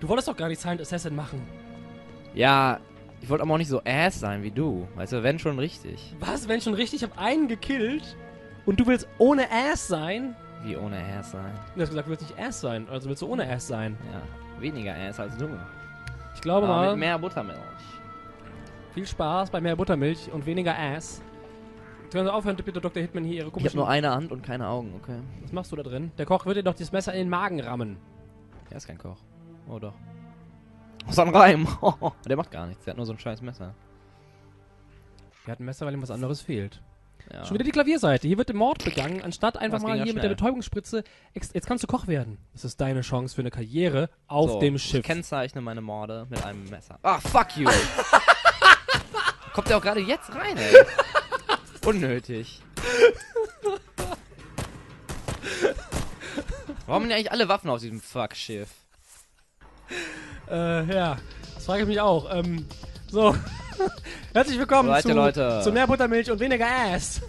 Du wolltest doch gar nicht Silent Assassin machen. Ja, ich wollte aber auch nicht so ass sein wie du. Weißt du, wenn schon richtig. Was, wenn schon richtig? Ich habe einen gekillt und du willst ohne Ass sein? Wie ohne ass sein. Du hast gesagt, du willst nicht Ass sein, also willst du ohne Ass sein. Ja, weniger ass als du. Ich glaube Aber mal, mit mehr Buttermilch. viel Spaß bei mehr Buttermilch und weniger Ass. Können Sie aufhören, bitte Dr. Hitman hier Ihre Ich habe komischen... nur eine Hand und keine Augen, okay? Was machst du da drin? Der Koch wird dir doch dieses Messer in den Magen rammen. Er ist kein Koch. Oh doch. Was ein Reim. der macht gar nichts. Der hat nur so ein scheiß Messer. Er hat ein Messer, weil ihm was anderes fehlt. Ja. Schon wieder die Klavierseite. Hier wird der Mord begangen, anstatt einfach Das mal hier mit der schnell. Betäubungsspritze. Jetzt kannst du Koch werden. Das ist deine Chance für eine Karriere auf so, dem Ich Schiff. kennzeichne meine Morde mit einem Messer. Ach, fuck you. Kommt der auch gerade jetzt rein, ey. Unnötig. Warum sind eigentlich alle Waffen auf diesem Fuck-Schiff? Äh, ja. Das frage ich mich auch. Ähm, so. Herzlich willkommen Leute, zu, Leute. zu mehr Buttermilch und weniger Ass.